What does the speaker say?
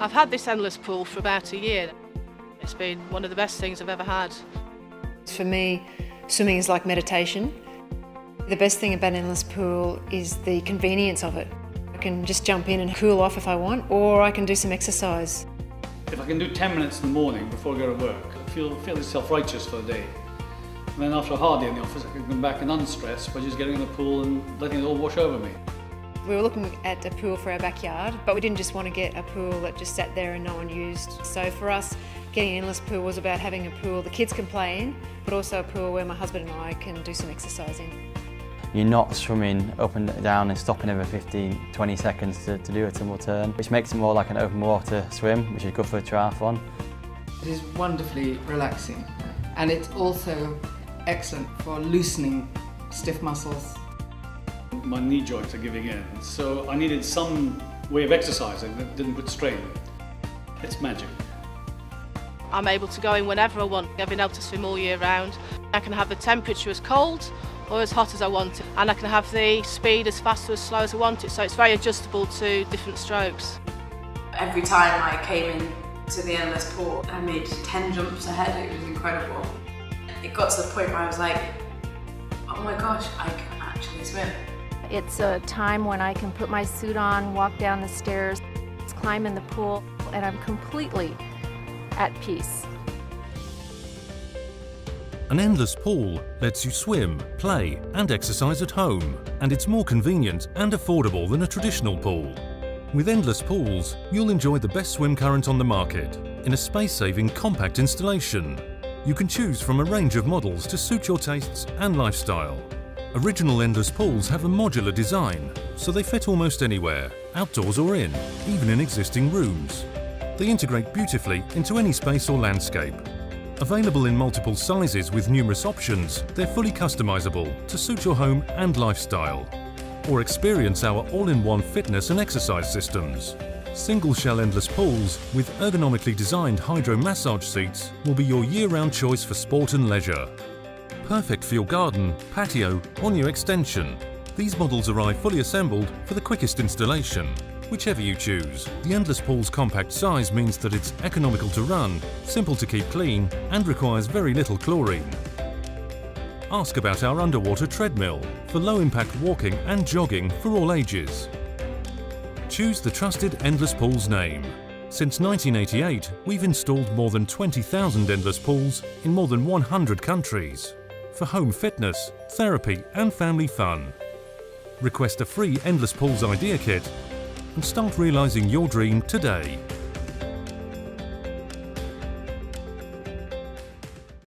I've had this endless pool for about a year. It's been one of the best things I've ever had. For me, swimming is like meditation. The best thing about an endless pool is the convenience of it. I can just jump in and cool off if I want, or I can do some exercise. If I can do 10 minutes in the morning before I go to work, I feel fairly self-righteous for the day. And then after a hard day in the office, I can come back and unstress by just getting in the pool and letting it all wash over me. We were looking at a pool for our backyard, but we didn't just want to get a pool that just sat there and no one used. So for us, getting an endless pool was about having a pool the kids can play in, but also a pool where my husband and I can do some exercise in. You're not swimming up and down and stopping every 15, 20 seconds to, to do a tumble turn, which makes it more like an open water swim, which is good for a triathlon. It is wonderfully relaxing and it's also excellent for loosening stiff muscles my knee joints are giving in. So I needed some way of exercising that didn't put strain. It's magic. I'm able to go in whenever I want. I've been able to swim all year round. I can have the temperature as cold or as hot as I want it. And I can have the speed as fast or as slow as I want it. So it's very adjustable to different strokes. Every time I came in to the endless pool, I made 10 jumps ahead. It was incredible. It got to the point where I was like, oh my gosh, I can actually swim. It's a time when I can put my suit on, walk down the stairs, climb in the pool, and I'm completely at peace. An endless pool lets you swim, play and exercise at home, and it's more convenient and affordable than a traditional pool. With endless pools, you'll enjoy the best swim current on the market in a space-saving compact installation. You can choose from a range of models to suit your tastes and lifestyle. Original endless pools have a modular design, so they fit almost anywhere, outdoors or in, even in existing rooms. They integrate beautifully into any space or landscape. Available in multiple sizes with numerous options, they're fully customizable to suit your home and lifestyle. Or experience our all-in-one fitness and exercise systems. Single shell endless pools with ergonomically designed hydro massage seats will be your year-round choice for sport and leisure perfect for your garden, patio or new extension. These models arrive fully assembled for the quickest installation. Whichever you choose, the Endless Pool's compact size means that it's economical to run, simple to keep clean and requires very little chlorine. Ask about our underwater treadmill for low-impact walking and jogging for all ages. Choose the trusted Endless Pool's name. Since 1988, we've installed more than 20,000 Endless Pools in more than 100 countries for home fitness, therapy and family fun. Request a free Endless Pools idea kit and start realising your dream today.